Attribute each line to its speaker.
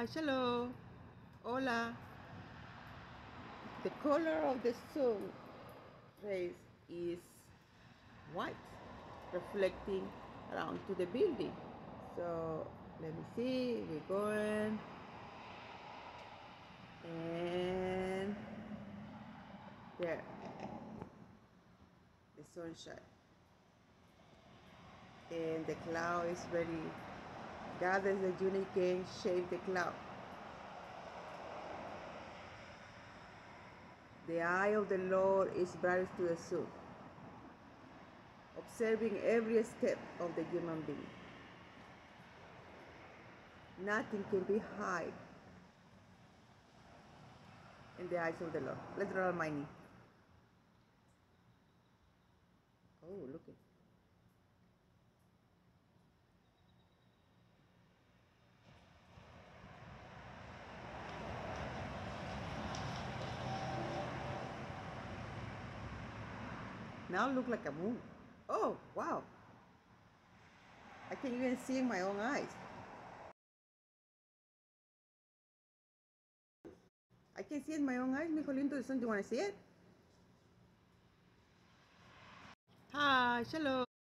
Speaker 1: Hi, hello. Hola. The color of the sun rays is white, reflecting around to the building. So let me see, we're going. And there, the sunshine. And the cloud is very gathers the unique can shape the cloud. The eye of the Lord is brightest to the soul, observing every step of the human being. Nothing can be hid in the eyes of the Lord. Let's roll my knee. Oh, look at Now look like a moon. Oh, wow. I can't even see in my own eyes. I can see in my own eyes, mijo lindo. Do you want to see it? Hi, hello.